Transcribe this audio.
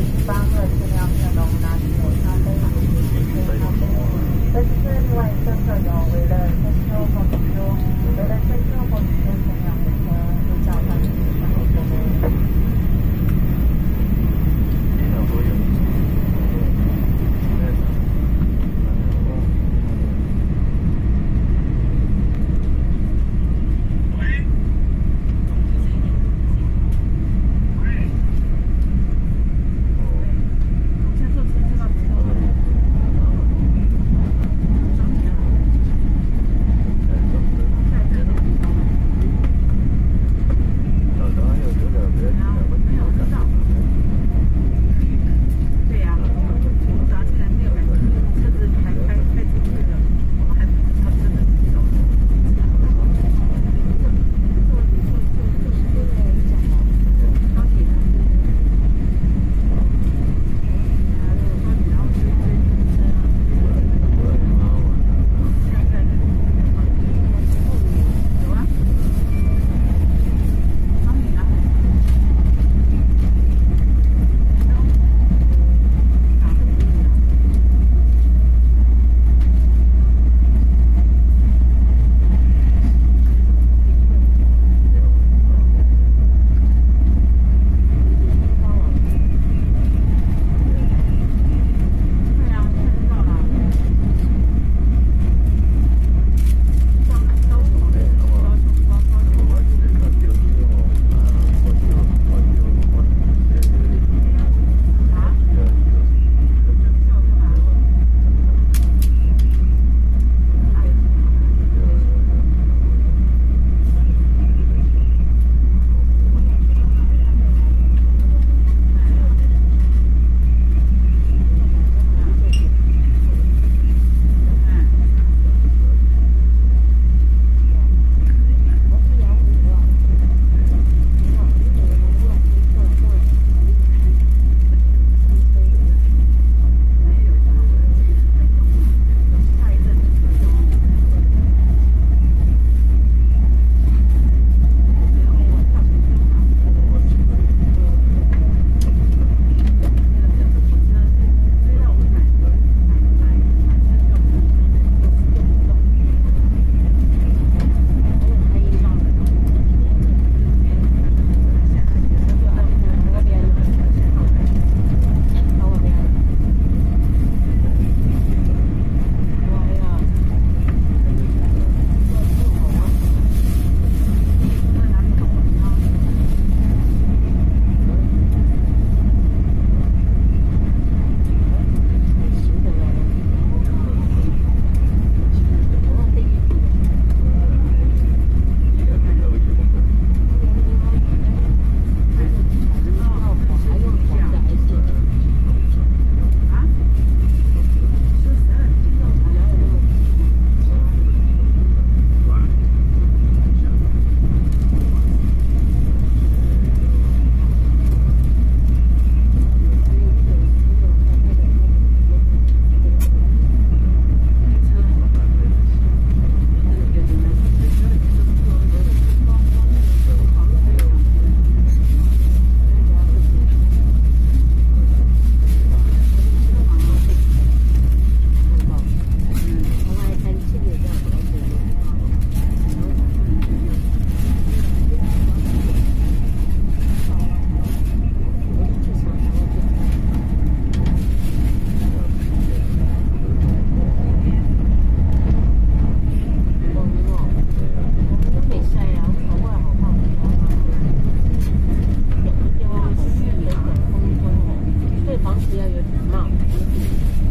七八个อนคิดบ้ 嗯。